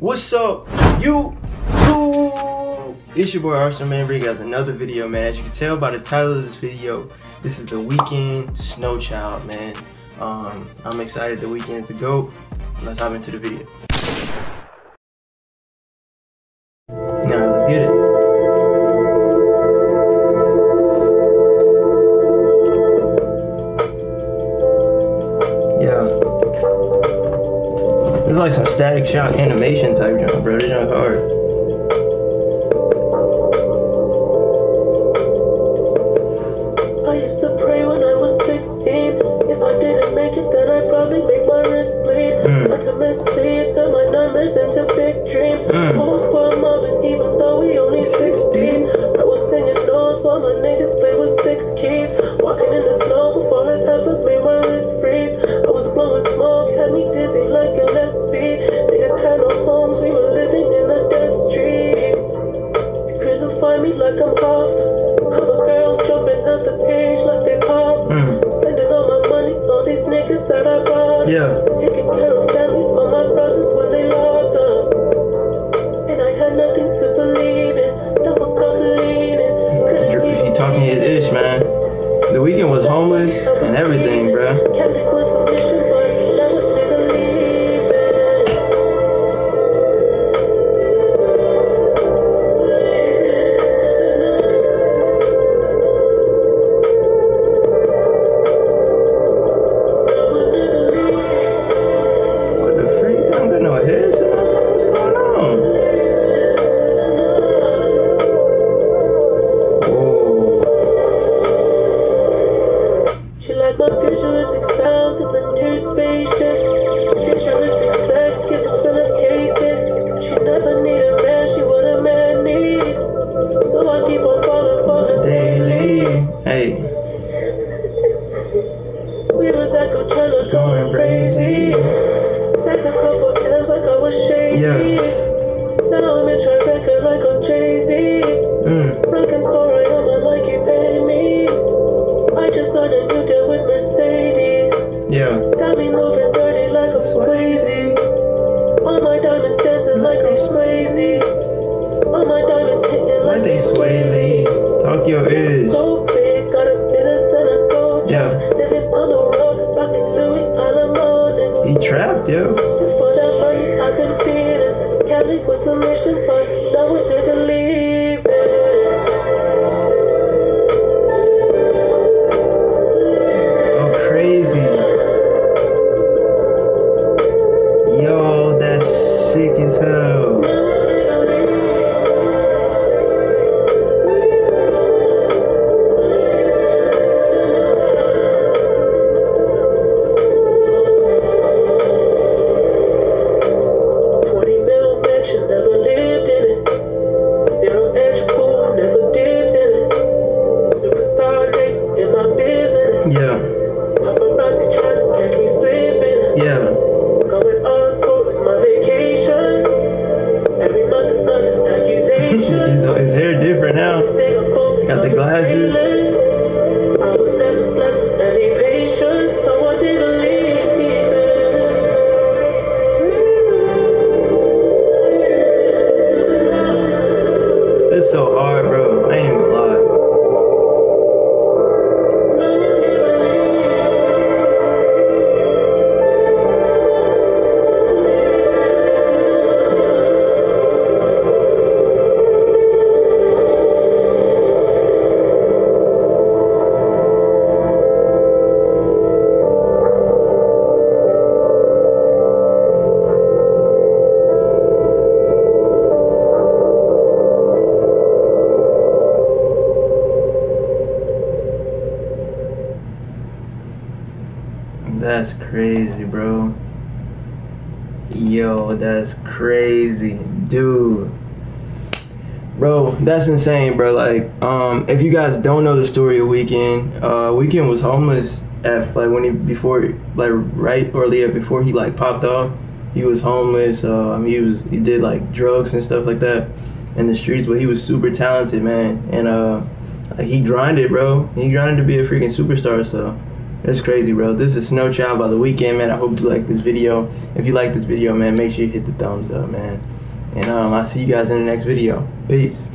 What's up, you? It's your boy Arsenal Man bringing guys another video, man. As you can tell by the title of this video, this is the Weeknd Snow Child, man. Um, I'm excited the Weeknd's to go. Let's hop into the video. Shock animation type jump, bro. This jump hard. I used to pray when I was 16. If I didn't make it, then I'd probably make my wrist bleed. Mm. To mislead, turn my nightmares into big dreams. Mm. A even though we only 16. I was singing notes while my niggas play with six keys. Find me like I'm off. Cover girls jumping at the page like they pop. Mm. Spending all my money on these niggas that I bought. Yeah. Taking care of families for my brothers when they locked up. And I had nothing to believe in. Leaning. Couldn't He talking his ish, man. The Weeknd was homeless and everything, bruh. Yeah. Now I'm in Tribeca like I'm Jay-Z. mm, Rockin' store, I am like you pay me. I just signed a new deal with Mercedes. yeah. Got me moving dirty like I'm Swayze. All my diamonds dancing like I'm Swayze. All my diamonds hitting like they sway me? Talk your ears. So big, got a business and a coach. Yeah. Living on the road, rocking Louis morning. He trapped, yo. For that money I've been feeding. Cali was the mission, but now didn't leave it. That's crazy, bro. Yo, that's crazy, dude. Bro, that's insane, bro. Like, um, if you guys don't know the story of Weeknd, uh, Weeknd was homeless at like when he before like right or yeah before he like popped off. He was homeless. Um, he was he did like drugs and stuff like that in the streets, but he was super talented, man. And uh, he grinded, bro. He grinded to be a freaking superstar. So That's crazy, bro. This is Snow Child by the Weeknd, man. I hope you like this video. If you like this video, man, make sure you hit the thumbs up, man. And um, I'll see you guys in the next video. Peace.